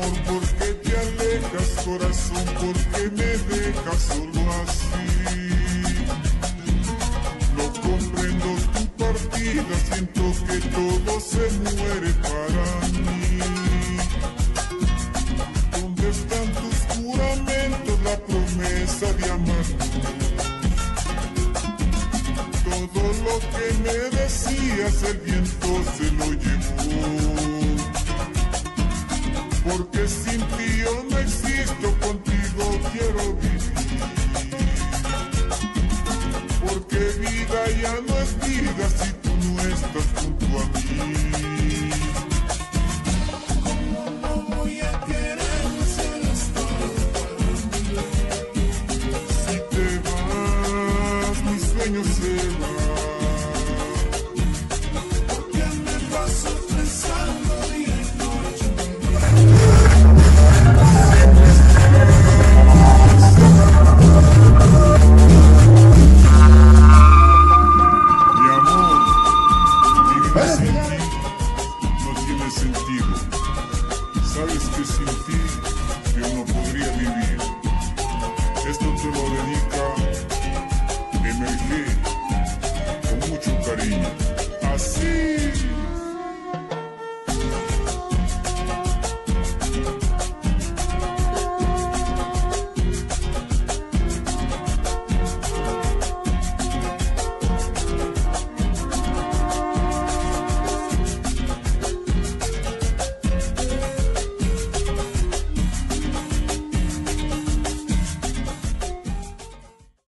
amor, porque te alejas, corazón, porque me dejas solo así. No comprendo tu partida, siento que todo se muere para mí. ¿Dónde están tus juramentos, la promesa de amarnos? Todo lo que me decías, el viento se lo llevó. Porque sin ti yo no existo, contigo quiero vivir. Porque vida ya no es vida si tú no estás junto a mí. ¿Cómo no voy a querer mí? Si te vas, mi sueño se sim